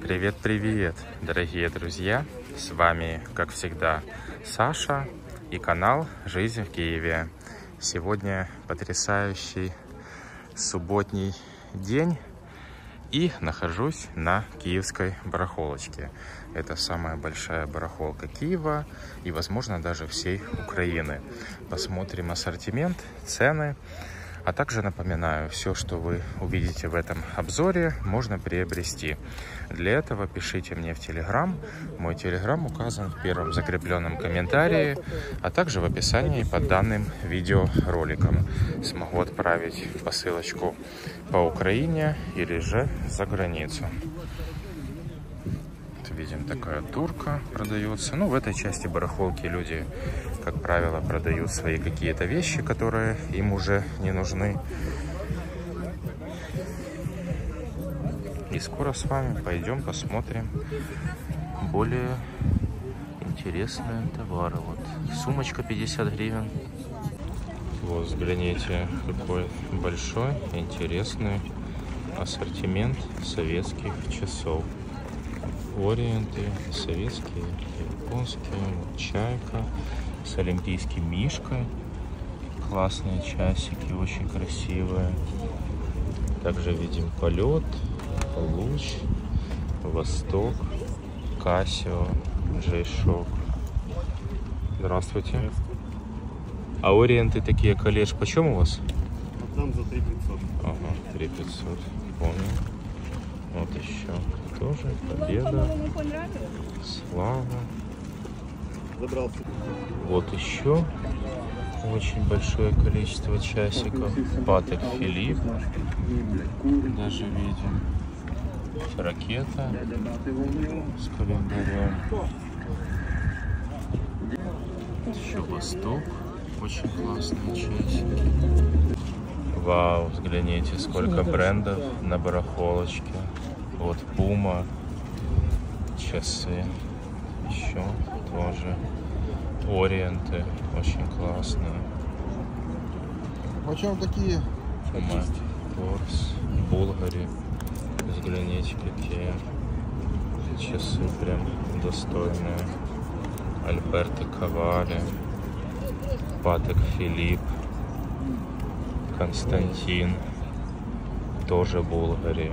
Привет-привет, дорогие друзья! С вами, как всегда, Саша и канал «Жизнь в Киеве». Сегодня потрясающий субботний день и нахожусь на киевской барахолочке. Это самая большая барахолка Киева и, возможно, даже всей Украины. Посмотрим ассортимент, цены, а также напоминаю, все, что вы увидите в этом обзоре, можно приобрести. Для этого пишите мне в Телеграм. Мой Телеграм указан в первом закрепленном комментарии, а также в описании под данным видеороликом. Смогу отправить посылочку по Украине или же за границу видим такая турка продается. Ну, в этой части барахолки люди, как правило, продают свои какие-то вещи, которые им уже не нужны. И скоро с вами пойдем посмотрим более интересные товары. Вот сумочка 50 гривен. Вот, взгляните, какой большой, интересный ассортимент советских часов ориенты, советские, японские, вот чайка с олимпийским мишкой. Классные часики, очень красивые. Также видим полет, луч, восток, Кассио, Джейшок. Здравствуйте. А ориенты такие коллеж, почем у вас? Там за 3500. Ага, 3500, понял. Вот еще тоже победа, слава. Забрался. Вот еще очень большое количество часиков. Патек Филипп. Даже видим. Ракета с календарем. Еще Восток. Очень классные часики. Вау, взгляните, сколько брендов на барахолочке. Вот Puma, часы, еще тоже Ориенты, очень классные. Почем такие? Puma, Торс, Булгари, взгляните какие часы прям достойные. Альберто Кавали, Патек Филипп, Константин, тоже Булгари.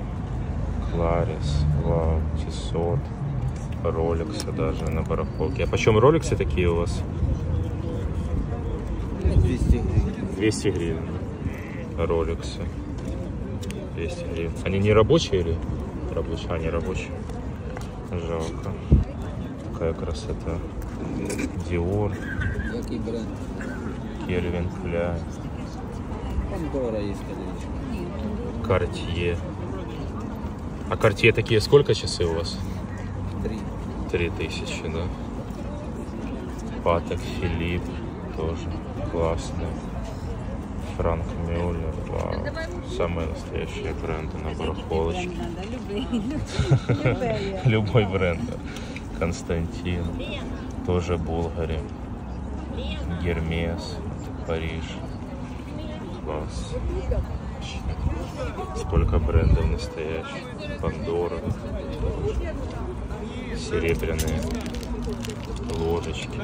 Кларис, Вау, Тисот, Роликсы даже на барахолке. А почем роликсы такие у вас? 200 гривен. 200 гривен. Роликсы. 200 гривен. Они не рабочие или? Рабочие. А, не рабочие. Жалко. Какая красота. Диор, Який бренд? Кельвин Кляйн, Пандора есть, конечно. Картье. А Картье такие сколько часы у вас? Три. Три тысячи, да? Патек Филипп тоже классный. Франк Мюллер, вау. Самые настоящие бренды на барахолочке. Любой бренд. Константин, тоже Булгари. Гермес, Париж. Класс. Сколько брендов настоящих. Пандора. Серебряные ложечки.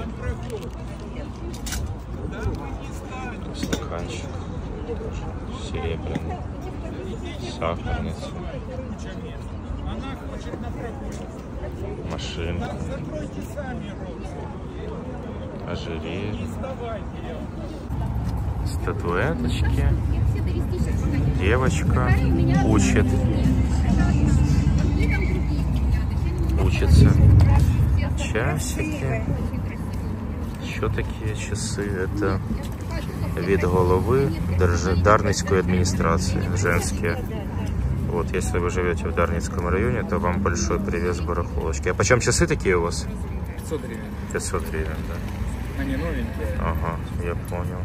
Стаканчик. Серебряный. Сахарница. Машинка. Ожерелье. Статуэточки. Девочка учит. Учится. Часики. Еще такие часы. Это вид головы Держ- Дарницкой администрации, женские. Вот, если вы живете в Дарницком районе, то вам большой привет с барахолочки. А почем часы такие у вас? 500 гривен. 500 гривен, да? Они новенькие. Ага, я понял.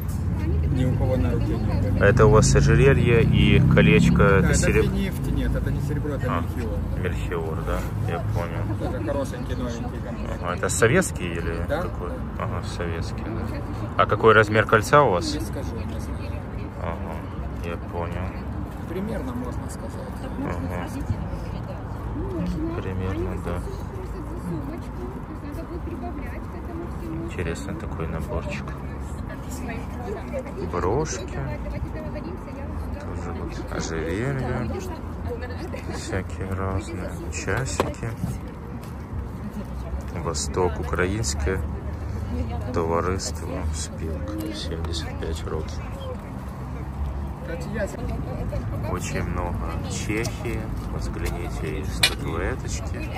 Ни у кого на руке не. А Это у вас ожерелье и колечко, Да, это это серебро? нефти нет, это не серебро, это А. мельхиор. Мельхиор, да? Я понял. Это хорошенький, новенький Ага, это советский или Да. какой? Ага, советский, да. А какой размер кольца у вас? Не скажу. Ага, я понял. Примерно можно сказать. Ага. примерно, да. Интересный такой наборчик. Брошки, тоже вот ожерелья, всякие разные, часики. Восток, українське товариство Спілка, 75 років. Очень много Чехии. Вот взгляните, есть статуэточки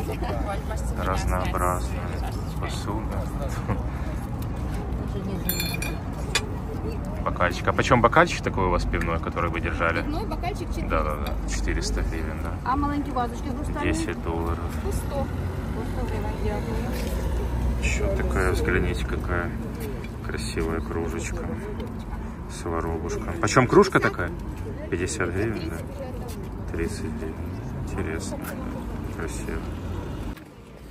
разнообразные, посуда. Бокальчик. А почем бокальчик такой у вас пивной, который вы держали? Ну, бокальчик 4. Да-да-да, 400 гривен, да. А маленькі вазочки хрустальні? 10 долларов. По 100. По 100 гривень, дякую. Еще такая, взгляните, какая красивая кружечка. Сваробушка. Почем кружка такая? 50 гривен, да? 30 гривен. Интересно. Красиво.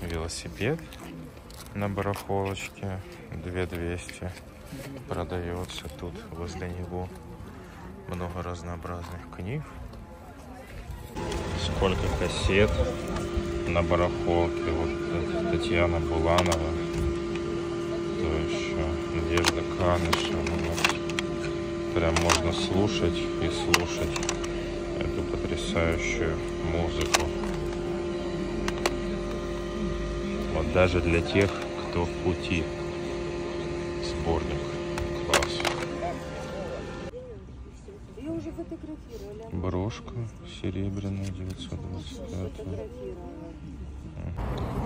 Велосипед на барахолочке. 2200 продается тут возле него. Много разнообразных книг. Сколько кассет на барахолке. Вот Татьяна Буланова. Кто еще? Надежда Канышева. Вот. Прям можно слушать и слушать эту потрясающую музыку. Вот даже для тех, кто в пути. Сборник. Брошка серебряная 925.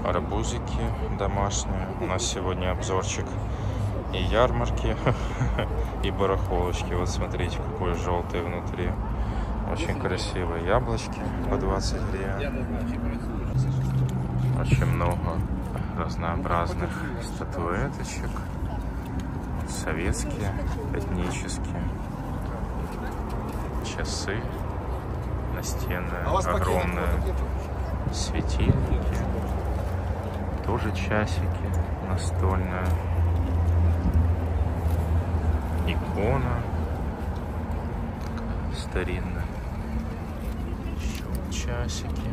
Арбузики домашние. У нас сегодня обзорчик и ярмарки, и барахолочки. Вот смотрите, какой желтый внутри. Очень красивые яблочки по 20 гривен. Очень много разнообразных статуэточек. Советские, этнические. Часы настенные, огромные светильники. Тоже часики настольные. Икона старинная. Еще часики.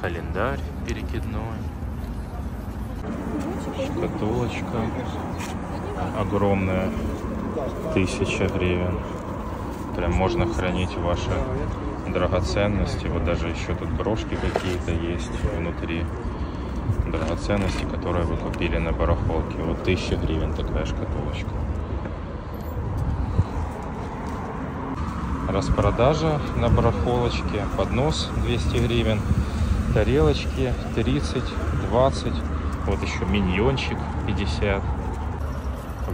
Календарь перекидной. Шкатулочка огромная. Тысяча гривен. Прям можно хранить ваши драгоценности. Вот даже еще тут брошки какие-то есть внутри. Драгоценности, которые вы купили на барахолке. Вот тысяча гривен такая шкатулочка. Распродажа на барахолочке. Поднос 200 гривен. Тарелочки 30, 20. Вот еще миньончик 50.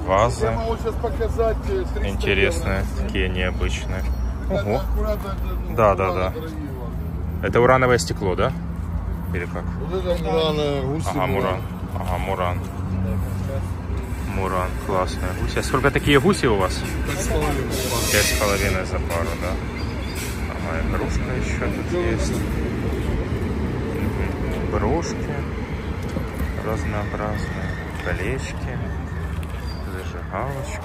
Вазы э, 300 интересные, такие необычные. Ого. Ну, Да, да, да. Это урановое стекло, да? Или как? Вот это Мурана, гуси. Ага, Муран. Ага, Муран. Муран, классная гусь. А сколько такие гуси у вас? Пять с половиной за пару, да? Ага, игрушка еще тут есть. Брошки разнообразные, колечки, зажигалочка.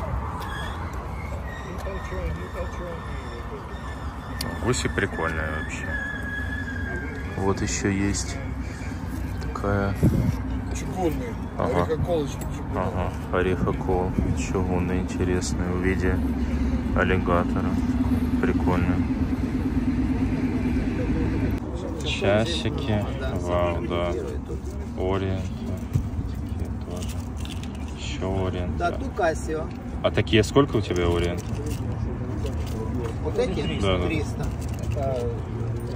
Гуси прикольные вообще. Вот еще есть такая Чугунные. Ага. Орехоколочки чугунные. Ага, орехокол чугунный интересный в виде аллигатора. Прикольно. Часики. Вау, да. Ориент. Такие тоже. Еще ориент. Да, ту Кассио. А такие сколько у тебя ориент? Вот эти Да, да. 300.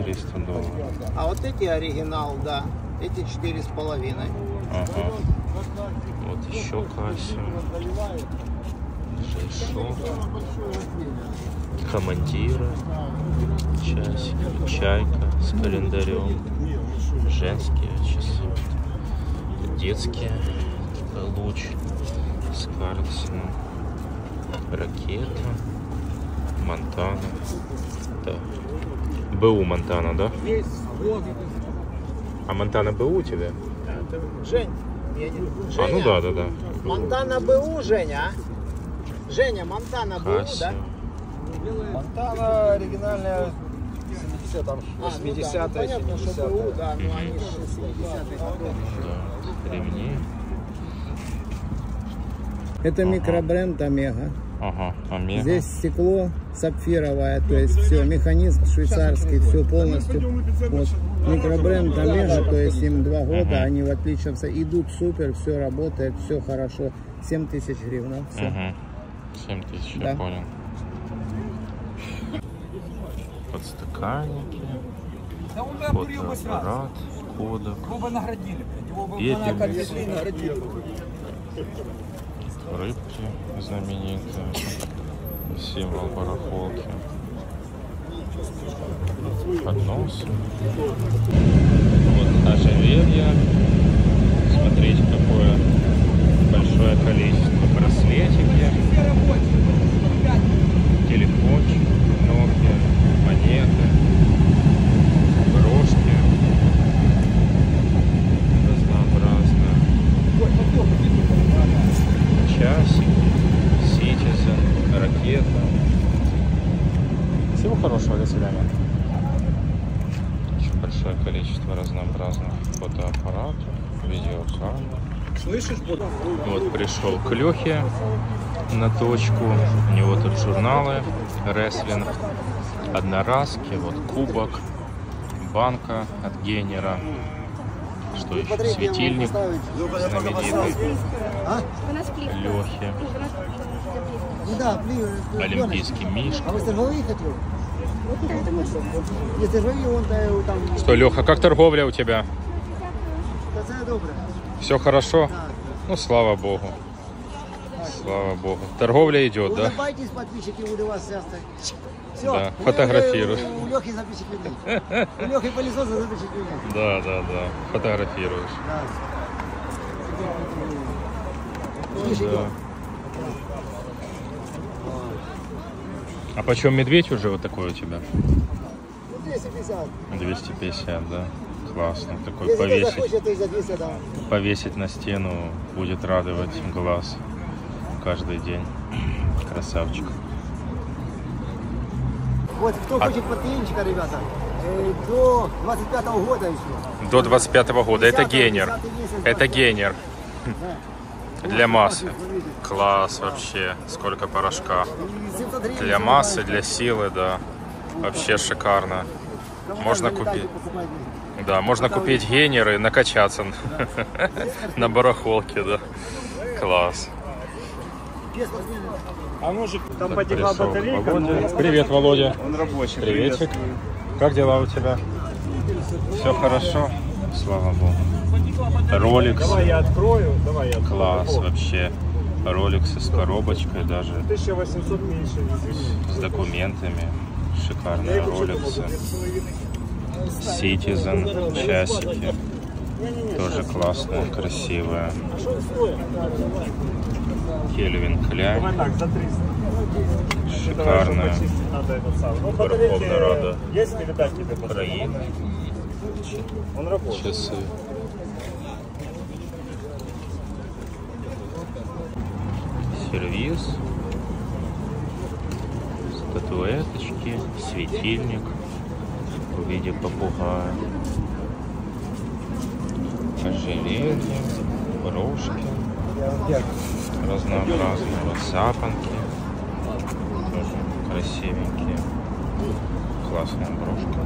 300 долларов. А вот эти оригинал, да. Эти четыре с половиной. Ага. Вот еще Кассио. Шейшок. Командира. Часики. Чайка с календарем. Женские часы. Детские. Луч с Карлсоном. Ракета. Монтана. Да. БУ Монтана, да? Есть. А Монтана БУ у тебя? Жень. едет. А, ну Женя, да, да, да. Монтана БУ, Женя. а? Женя, Монтана БУ, да? Монтана оригинальная все там А, 80-е, ну да, ну, понятно, что 70-е. БУ, да, но они же 70-х годов. Да, ремни. Это микробренд Омега. Ага, омега. Здесь стекло сапфировое, то есть все, механизм швейцарский, все полностью. Вот. Микробренд Омега, то есть им два года, они в отличие от- идут супер, все работает, все хорошо. 7 тысяч гривен, все. Угу. 7 тысяч, я Да. понял. Подстаканники, Да он бы обкурил бы сразу. фотоаппарат, кодек, Его бы наградили. Его бы наградили. Рыбки знаменитые, символ барахолки, поднос. Вот ожерелье. Смотрите, какое большое количество браслетики, телефончик, кнопки, монеты, брошки разнообразные. Часик, Citizen, ракета. Всего хорошего, до свидания. Очень большое количество разнообразных фотоаппаратов, видеокамер. Слышишь, вот Вот пришел к Лехе на точку. У него тут журналы, рестлинг, одноразки, вот кубок, банка от гейнера. Что еще? Светильник знаменитый. Лехи. Блин, Олимпийский мишка. Что, Леха, как торговля у тебя? Все хорошо? Ну, слава богу. Слава богу. Торговля идет, да? Улыбайтесь, подписчики, буду вас часто. Все, Да, фотографирую. У, у Лехи записчик людей. У Лехи пылесоса записчик людей. Да, да, да. Фотографируешь. Да. Видишь, Да. А почем медведь уже вот такой у тебя? Ну, 250. 250, да? Классно. Такой Если повесить, захочет, то и за 200 дам. повесить на стену будет радовать глаз каждый день. Красавчик. Вот, кто А- хочет портфельчика, ребята, э, до 25 года еще. До 25 года. Это 10-й, гейнер. 10-й месяц, Это 25. гейнер. Да. Для Вот, массы. Класс вообще. Сколько порошка. И 700 гривен Для массы, для силы, да. Вообще шикарно. Можно купить. Да, можно купить гейнеры и накачаться на барахолке, да. Класс. А ножик, там Пришел Володя. Привет, Володя. Он рабочий. Приветик. Как дела у тебя? Все хорошо? Слава богу. Роликс. я открою. Давай я открою. Класс вообще. Роликсы с коробочкой даже. 1800 меньше. извини. С документами. Шикарные роликсы. Citizen. Часики. Тоже классные, красивые. Кельвин Кляйн. Так, за 300. Шикарная. Ну, Верховная Рада Есть? Украины. Он работает. Часы. Сервиз. Статуэточки. Светильник в виде попугая. Ожерелье. Брошки. Разнообразные. Вот. Тоже красивенькие. Классная брошка.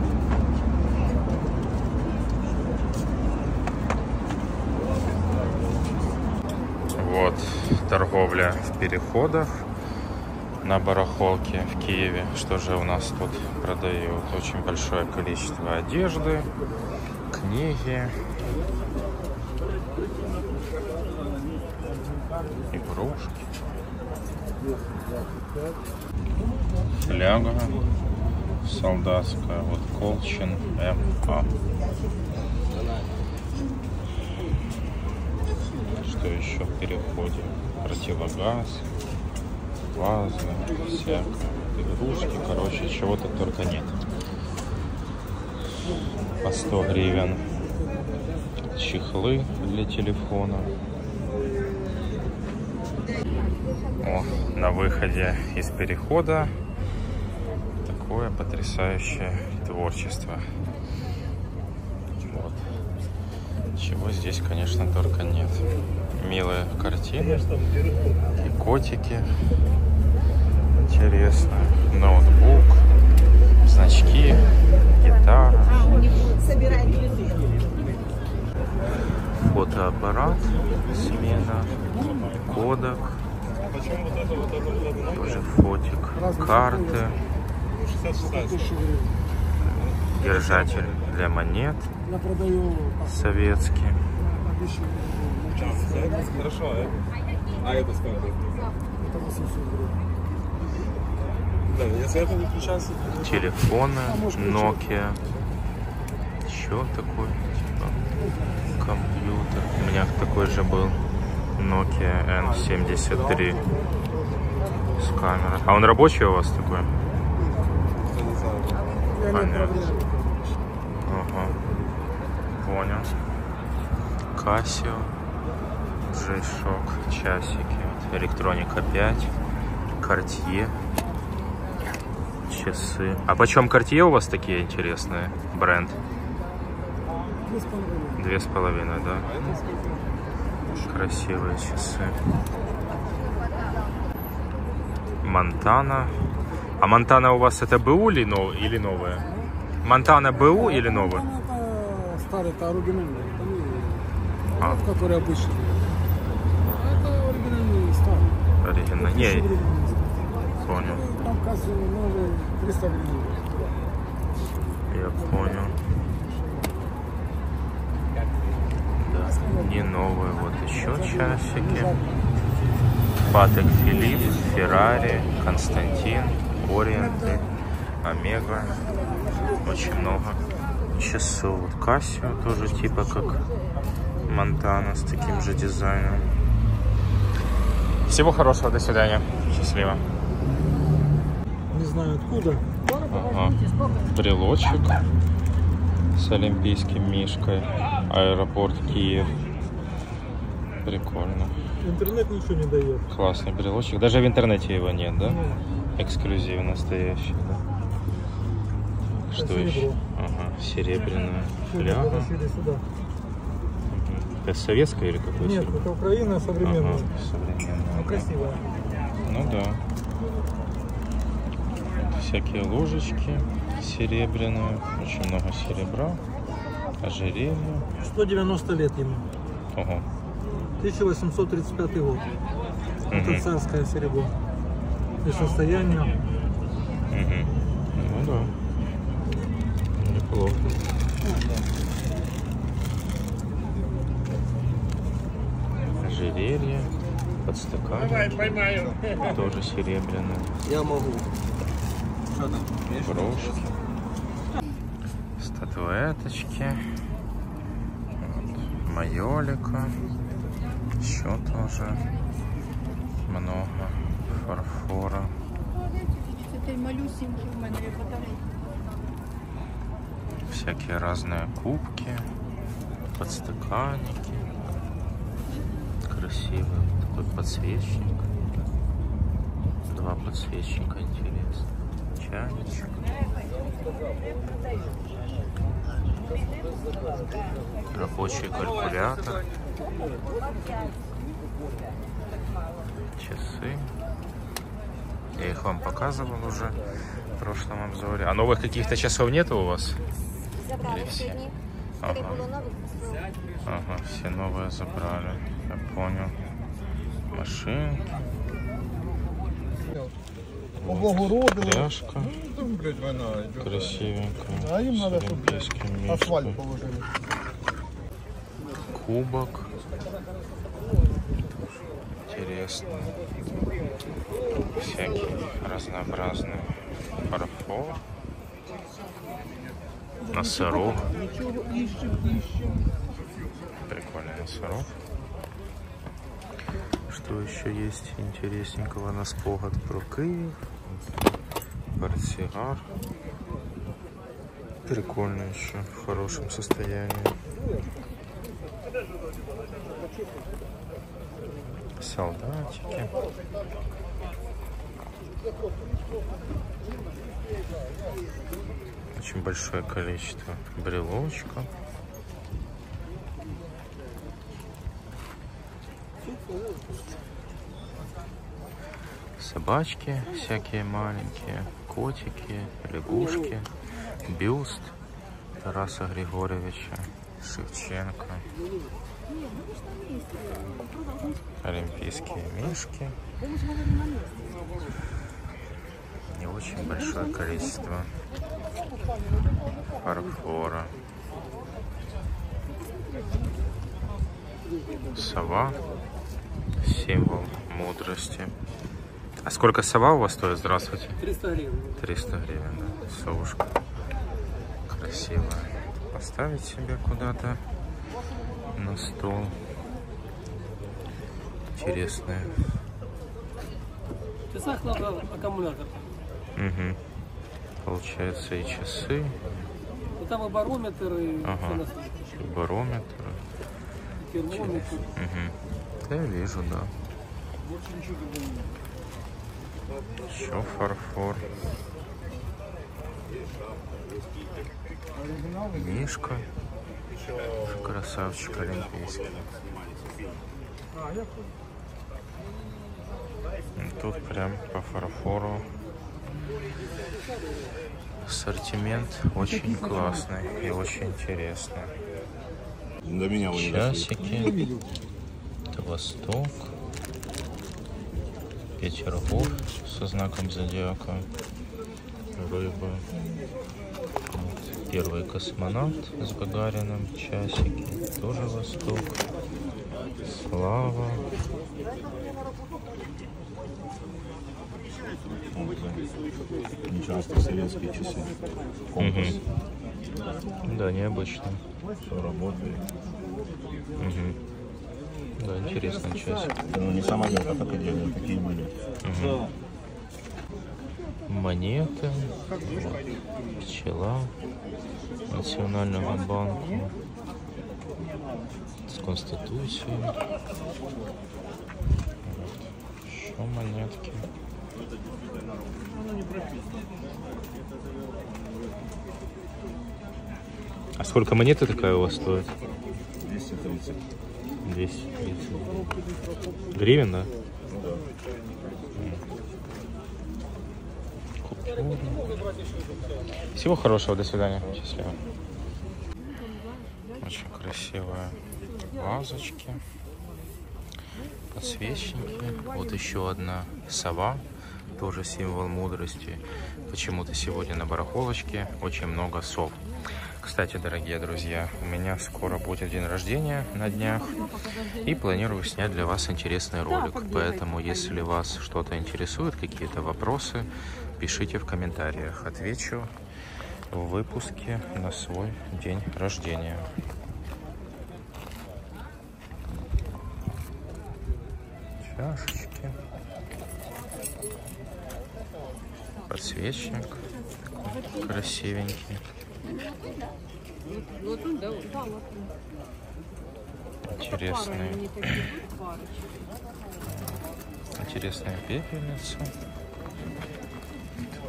Вот торговля в переходах на барахолке в Киеве. Что же у нас тут продают? Очень большое количество одежды, книги, игрушки, фляга солдатская, вот Колчин МА. Что еще в переходе? Противогаз, вазы, всякое. Игрушки, короче, чего-то только нет. По 100 гривен чехлы для телефона. О, на выходе из перехода такое потрясающее творчество. Вот. Чего здесь, конечно, только нет. Милые картины и котики. Интересно. Ноутбук, значки, гитара. Фотоаппарат, смена, кодек, тоже фотик, карты, держатель для монет советский, Хорошо, а это сколько? Это выключается, телефоны, Nokia, еще такой, типа, компьютер. У меня такой же был Nokia N73 с камерой. А он рабочий у вас такой? Понятно. Ага. Понял. Casio, G-Shock, часики, электроника 5, Cartier, часы. А почем Cartier у вас такие интересные? Бренд? Две с половиной, да? Красивые часы. Монтана. А Монтана у вас это БУ или, нов- или новая? Монтана БУ или новая? Это старый, это оригинальный. Это не, А. который обычный. А это оригинальный старый. Оригинальная. Не, понял. Там касса новый 300 гривен. Я понял. Да, не новые. Вот еще часики. Патек Филипп, Феррари, Константин, Ориенты, Омега. Очень много часов. Вот Casio тоже типа как Монтана с таким же дизайном. Всего хорошего, до свидания. Счастливо. Не знаю откуда. Ага. Брелочек с олимпийским мишкой. Аэропорт Киев. Прикольно. Интернет ничего не дает. Классный брелочек. Даже в интернете его нет, да? Эксклюзив настоящий, да? Что серебро. еще? Ага, серебряная фляга. Сюда. Это советская или какой Нет, серебро? это Украина современная. Ага, современная. Ну, красивая. Ну да. Вот всякие ложечки серебряные, очень много серебра, ожерелье. 190 лет ему. Ого. 1835 год. Мгм. Это царское серебро. И состояние. Мгм. Ну да. Неплохо. Ожерелье, подстаканник, тоже серебряное. я могу. брошки, статуэточки, майолика, еще тоже много фарфора. Всякие разные кубки, подстаканники, красивый такой подсвечник, два подсвечника, интересно, чайничек. Рабочий калькулятор. Часы. Я их вам показывал уже в прошлом обзоре. А новых каких-то часов нету у вас? Или все? Ага. Ага, все новые забрали. Я понял. Машинки, По Богу родили. пряжка. Ну, там, блядь, война идет. Красивенькая. А им надо, чтобы олимпийским асфальт положили. Кубок. Интересно. Всякие разнообразные. Фарфор. Носорог. Прикольный носорог. Что еще есть интересненького на спогад про Киев? Портсигар. Прикольно еще, в хорошем состоянии. Солдатики. Очень большое количество брелочков. Собачки всякие маленькие, котики, лягушки, бюст Тараса Григорьевича Шевченко. Олимпийские мишки. Не очень большое количество фарфора. Сова. Символ мудрости. А сколько сова у вас стоит? Здравствуйте. 300 гривен. 300 гривен, да. Совушка. Красивая. Поставить себе куда-то на стол. Интересная. В часах надо аккумулятор. Угу. Получается и часы, Ну, там и барометр, и Ага. и барометр. термометр. Угу. Да, я вижу, да. Еще фарфор. Мишка. Красавчик олимпийский. Тут прям по фарфору ассортимент очень классный и очень интересный. До меня вы Часики. Восток. Петергоф со знаком зодиака. Рыба. Первый космонавт с Гагарином. Часики. Тоже Восток. Слава. Часто советские часы. Мгм. Да, необычно. Все работает. Интересный часик. Ну, не самолета так и делают, такие были. монеты, вот, пчела Национального банка с Конституцией. Вот, Еще монетки. А сколько монета такая у вас стоит? 230. 230 гривен, да? Всего хорошего, до свидания. Счастливо. Очень красивые вазочки, подсвечники. Вот еще одна сова, тоже символ мудрости. Почему-то сегодня на барахолочке очень много сов. Кстати, дорогие друзья, у меня скоро будет день рождения на днях. И планирую снять для вас интересный ролик. Поэтому, если вас что-то интересует, какие-то вопросы, пишите в комментариях. Отвечу в выпуске на свой день рождения. Чашечки. Подсвечник. Такой Красивенький. Интересные. Интересная пепельница.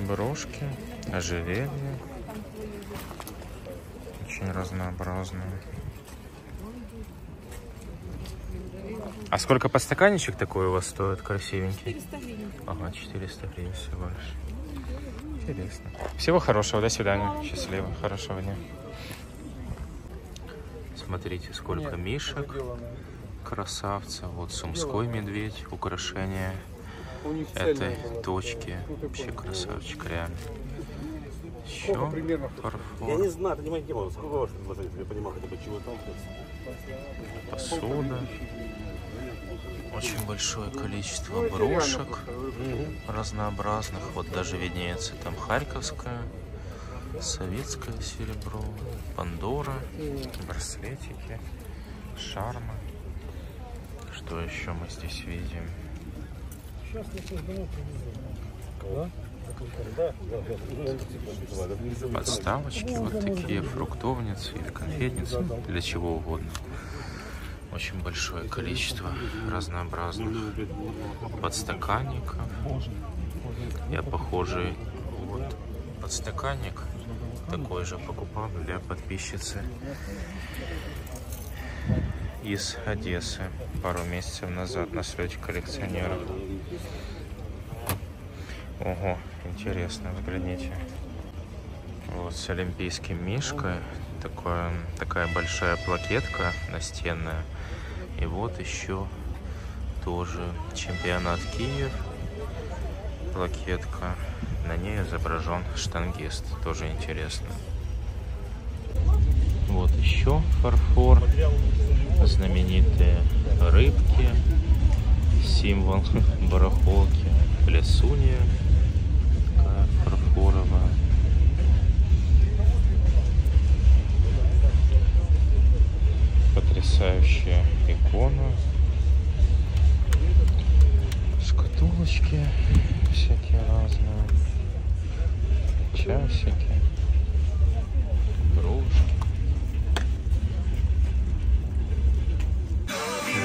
Брошки, ожерелье. Очень разнообразные. А сколько подстаканничек такой у вас стоит красивенький? 400 гривен. Ага, 400 гривен всего лишь. Интересно. Всего хорошего, до свидания. Счастливо, хорошего дня. Смотрите, сколько мишек. Красавца. Вот сумской медведь, украшение этой точки. Вообще красавчик, реально. Еще примерно? Я фарфор, не знаю, это не моя тема. Сколько ваше предложение, я понимал, хотя бы чего там. посуда. Очень большое количество брошек разнообразных. Вот даже виднеется там Харьковская, советское серебро, Пандора, браслетики, шарма. Что еще мы здесь видим? Подставочки вот такие, фруктовницы или конфетницы, для чего угодно. Очень большое количество разнообразных подстаканников. Я похожий вот подстаканник такой же покупал для подписчицы из Одессы пару месяцев назад на слете коллекционеров. Ого, интересно, взгляните. Вот с олимпийским мишкой. Такое, такая большая плакетка настенная. И вот еще тоже чемпионат Киев. Плакетка. На ней изображен штангист. Тоже интересно. Вот еще фарфор. Знаменитые рыбки. Символ барахолки. Плесунья. Потрясающая икона. Шкатулочки всякие разные. Часики.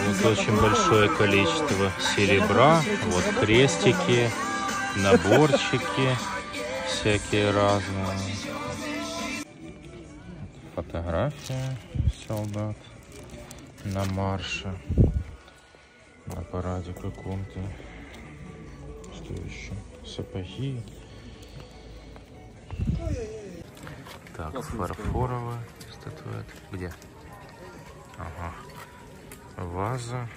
Вот очень большое количество серебра. Вот крестики, наборчики всякие разные. Фотография солдат на марше. На параде каком-то. Что еще? Сапоги. Так, фарфоровая статуэтка. Где? Ага. Ваза.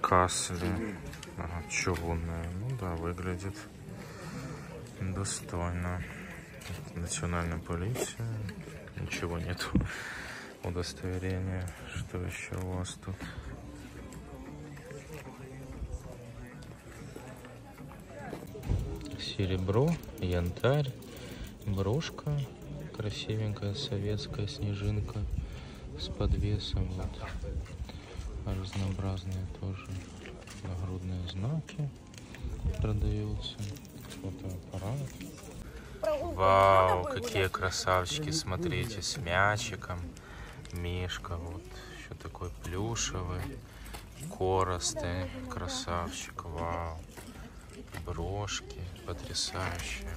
Касли. Ага, чугунная. Ну да, выглядит достойно. Национальная полиция. Ничего нету. Удостоверение. Что еще у вас тут? Серебро, янтарь, брошка, красивенькая советская снежинка с подвесом. Вот. Разнообразные тоже нагрудные знаки продаются. Фотоаппарат. Вау, какие красавчики, смотрите, с мячиком. Мишка, вот, еще такой плюшевый. Коросты, красавчик, вау. Брошки, потрясающие.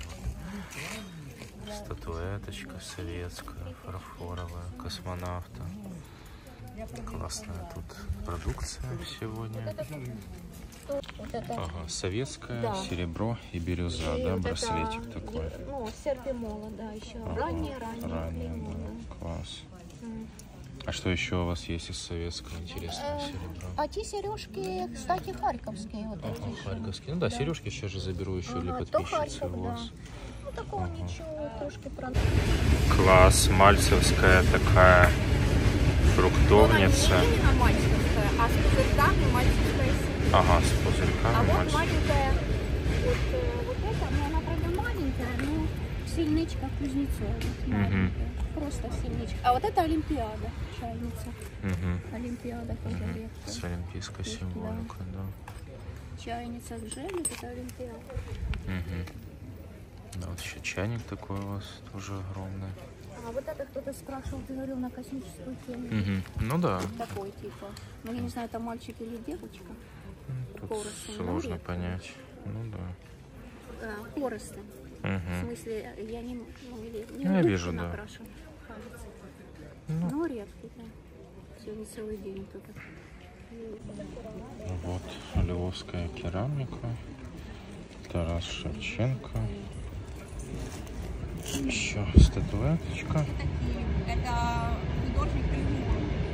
Статуэточка советская, фарфоровая, космонавта. Классная тут продукция сегодня. Вот это, Ага, советское, Да. серебро и бирюза, и да, вот браслетик это, такой. Ну, серпимола, да, еще. Ага, Ранее, ранее. Ранее, да, класс. М. А что еще у вас есть из советского интересного Э, серебра? А те сережки, кстати, харьковские вот Ага, эти. харьковские. Ну да, Да. сережки сейчас же заберу еще для Ага, то подписчицы Харьков, у да. вас. Ну, такого ничего, трошки про... Класс, мальцевская такая фруктовница. Именно мальчиковская, а с пузырьками мальчиковская сеть. Ага, с А пузырьками вот мальчик. маленькая, вот, э, вот эта, ну она правда маленькая, но сильничка Кузнецова. вот Мгм. Просто сильничка. А вот это Олимпиада, чайница. Мгм. Олимпиада редкая. С олимпийской Да. символикой, да. Чайница с джемом, это Олимпиада. Мгм. Да, вот еще чайник такой у вас тоже огромный. А вот это кто-то спрашивал, ты говорил на космическую тему. Мгм. Ну да, Такой типа. Ну я не знаю, это мальчик или девочка. тут Поросший, ну, сложно понять. Ну да. А, поросты. В смысле, я не, ну, или, не Я в духе вижу, да. кажется. Ну. Ну, редкий, да. Сегодня целый день только. Вот львовская керамика. Тарас Шевченко. Еще статуэточка. Это художник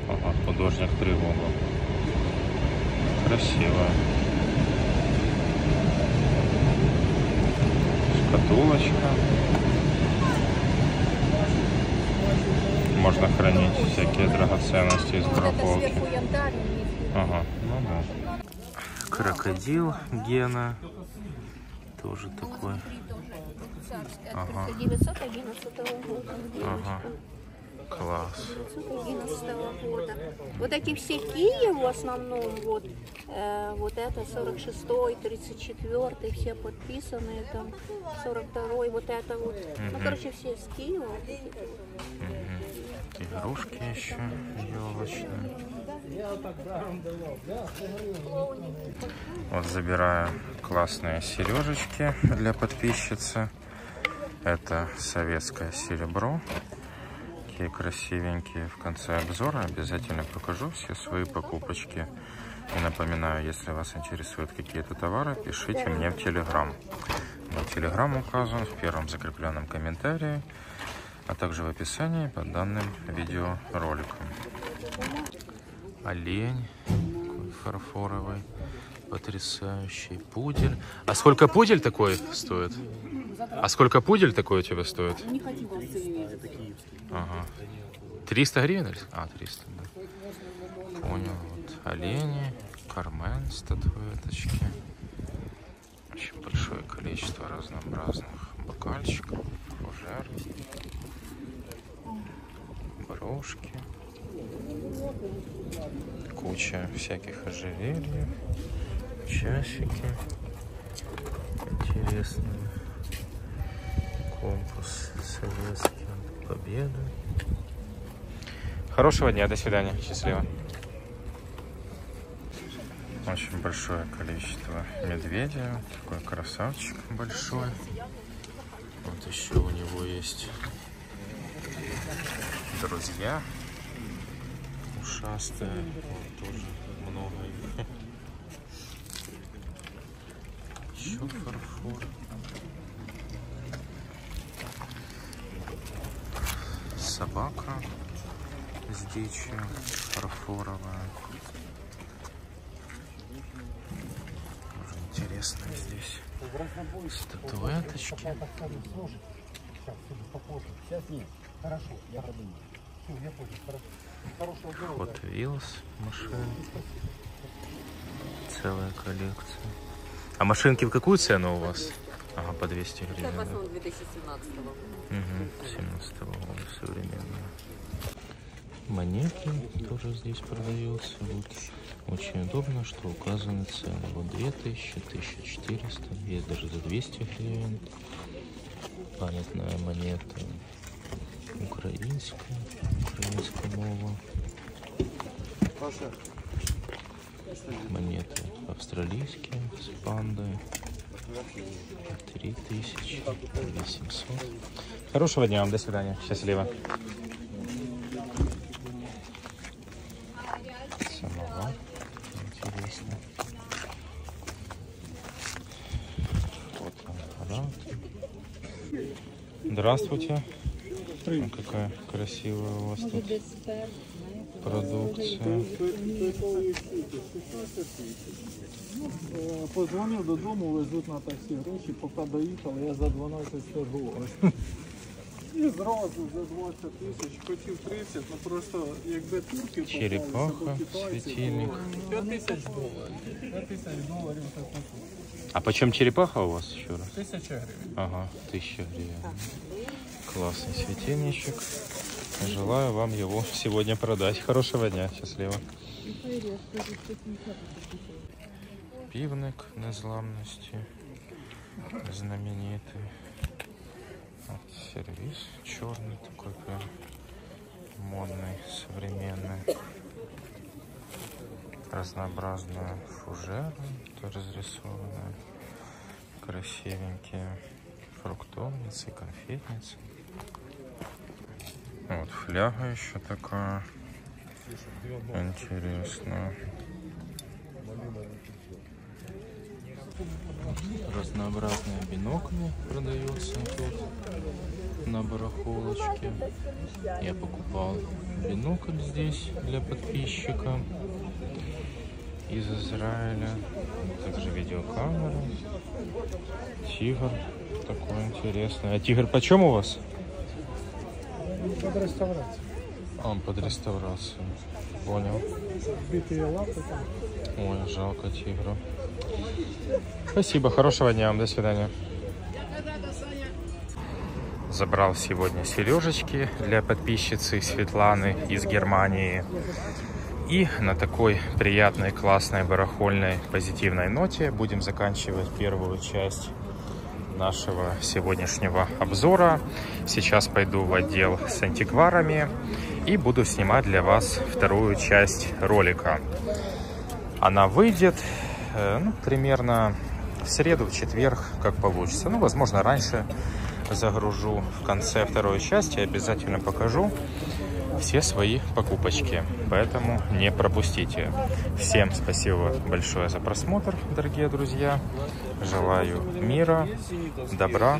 Ага, художник Тревога. Красиво. Шкатулочка. Можно хранить всякие драгоценности из барахолки. Ага, ну да. Крокодил Гена. Тоже такой. Ага. открытый 911 года. Ага. Класс. 911 года. Вот эти все Киев в основном, вот, э, вот это 46-й, 34-й, все подписанные там, 42-й, вот это вот. Ну, короче, все из Киева. вот эти вот. Игрушки еще елочные. Вот забираю классные сережечки для подписчицы. Это советское серебро. Такие красивенькие. В конце обзора обязательно покажу все свои покупочки. И напоминаю, если вас интересуют какие-то товары, пишите мне в Телеграм. Мой Телеграм указан в первом закрепленном комментарии, а также в описании под данным видеороликом. Олень фарфоровый, потрясающий. Пудель. А сколько пудель такой стоит? А сколько пудель такой у тебя стоит? Не хотим вас Ага. 300 гривен? А, 300, да. Понял. Вот олени, кармен, статуэточки. Очень большое количество разнообразных бокальчиков, фужер, брошки. Куча всяких ожерельев, часики. Интересные. Компас советский. Победа. Хорошего дня, до свидания, счастливо. Очень большое количество медведя, такой красавчик большой. Вот еще у него есть друзья ушастые, вот тоже много их. Еще фарфор. С дичью фарфоровая. Тоже интересно здесь. Статуэточки. Hot Wheels машин. Целая коллекция. А машинки в какую цену у вас? Ага, по 200 гривен. да? 2017 Угу, 17 года современная. Монеты тоже здесь продаются. Вот. Очень удобно, что указаны цены. Вот 2000, 1400, есть даже за 200 гривен. Памятная монета. Украинская, украинская мова. Монеты австралийские с пандой. 3800. Хорошего дня вам, до свидания. Счастливо. Самовар. Интересно. Вот он, аппарат. Здравствуйте. А какая красивая у вас тут продукция. Е, Подзвонив додому, везуть на таксі гроші, поки доїхали, я за 12 скажу. І зразу за 20 тисяч, хотів 30, ну просто якби турки попалися, Черепаха, або китайці, светильник. то 5 тисяч доларів. 5 тисяч доларів таку. А почем черепаха у вас еще раз? Тисяча гривень. Ага, тысяча гривен. Классный светильничек. Желаю вам его сегодня продать. Хорошего дня, счастливо. Пивник незламності. Знаменитый. Вот сервис черный такой прям модный, современный. Разнообразные фужеры, то разрисованные, красивенькие фруктовницы, конфетницы. Вот фляга еще такая интересная. Разнообразные бинокли продаются тут на барахолочке. Я покупал бинокль здесь для подписчика из Израиля. Также видеокамера. Тигр такой интересный. А тигр почем у вас? Под реставрацію. А, он под реставрацию. Понял. Битые лапи там. Ой, жалко тигру. Спасибо, хорошего дня вам, до свидания. Забрал сегодня сережечки для подписчицы Светланы из Германии. И на такой приятной, классной, барахольной, позитивной ноте будем заканчивать первую часть нашего сегодняшнего обзора. Сейчас пойду в отдел с антикварами и буду снимать для вас вторую часть ролика. Она выйдет э, ну, примерно в среду, в четверг, как получится. Ну, возможно, раньше, загружу в конце второй части, обязательно покажу все свои покупочки, поэтому не пропустите. Всем спасибо большое за просмотр, дорогие друзья. Желаю мира, добра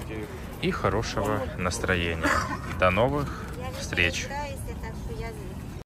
и хорошего настроения. До новых встреч!